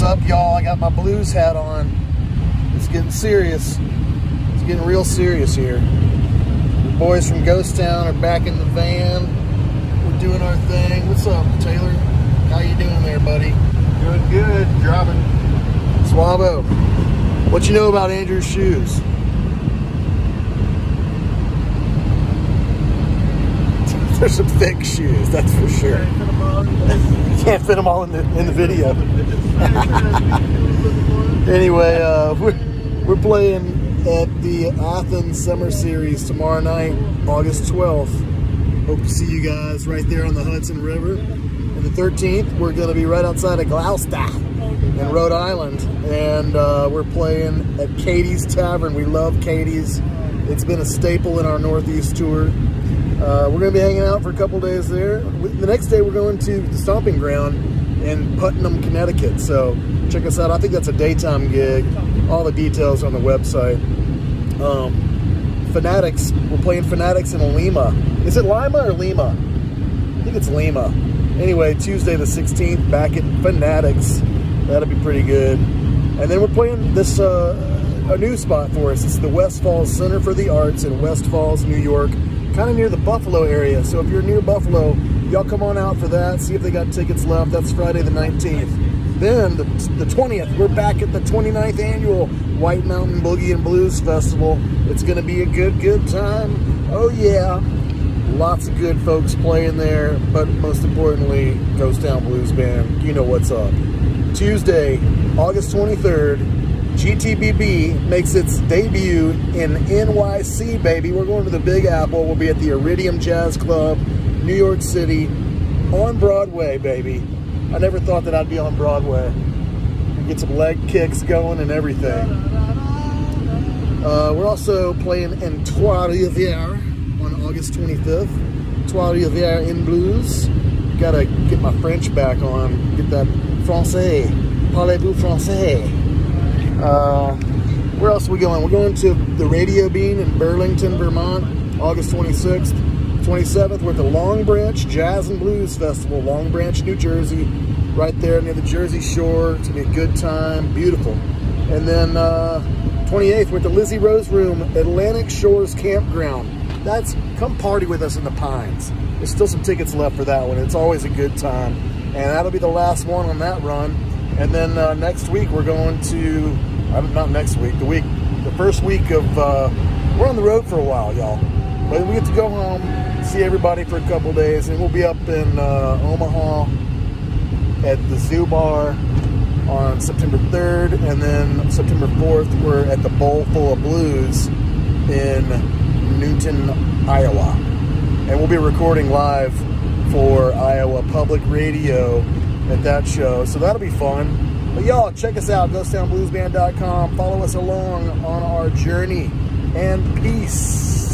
What's up, y'all? I got my blues hat on. It's getting serious. It's getting real serious here. The boys from Ghost Town are back in the van. We're doing our thing. What's up, Taylor? How you doing there, buddy? Doing good, driving. Swabo, what you know about Andrew's shoes? They're some thick shoes, that's for sure. You can't fit them all in the in the video. anyway, uh, we're we're playing at the Athens Summer Series tomorrow night, August 12th. Hope to see you guys right there on the Hudson River. And the 13th, we're going to be right outside of Glocester in Rhode Island, and uh, we're playing at Katie's Tavern. We love Katie's. It's been a staple in our Northeast tour. Uh, we're going to be hanging out for a couple days there. The next day, we're going to the Stomping Ground in Putnam, Connecticut. So check us out. I think that's a daytime gig. All the details on the website. Um, Fanatics, we're playing Fanatics in Lima. Is it Lima or Lima? I think it's Lima. Anyway, Tuesday the 16th, back at Fanatics. That'll be pretty good. And then we're playing this uh, a new spot for us. It's the West Falls Center for the Arts in West Falls, New York kind of near the Buffalo area. So if you're near Buffalo, y'all come on out for that. See if they got tickets left. That's Friday the 19th. Then the, the 20th, we're back at the 29th annual White Mountain Boogie and Blues Festival. It's going to be a good, good time. Oh yeah. Lots of good folks playing there, but most importantly, Ghost Town Blues Band. You know what's up. Tuesday, August 23rd, GTBB makes its debut in NYC, baby. We're going to the Big Apple. We'll be at the Iridium Jazz Club, New York City, on Broadway, baby. I never thought that I'd be on Broadway. Get some leg kicks going and everything. Uh, we're also playing in Trois Rivières on August 25th. Trois Rivières in Blues. Gotta get my French back on. Get that Francais. Parlez-vous Francais? Uh, where else are we going? We're going to the Radio Bean in Burlington, Vermont, August 26th. 27th, we're at the Long Branch Jazz and Blues Festival, Long Branch, New Jersey, right there near the Jersey Shore. It's gonna be a good time, beautiful. And then uh, 28th, we're at the Lizzie Rose Room, Atlantic Shores Campground. That's, come party with us in the Pines. There's still some tickets left for that one. It's always a good time. And that'll be the last one on that run. And then uh, next week, we're going to, I'm not next week, the week, the first week of, uh, we're on the road for a while, y'all. But we get to go home, see everybody for a couple days, and we'll be up in uh, Omaha at the Zoo Bar on September 3rd, and then September 4th, we're at the Bowl Full of Blues in Newton, Iowa. And we'll be recording live for Iowa Public Radio at that show, so that'll be fun. But y'all, check us out, ghosttownbluesband.com. Follow us along on our journey. And peace.